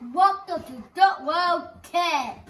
Welcome to the World Kids.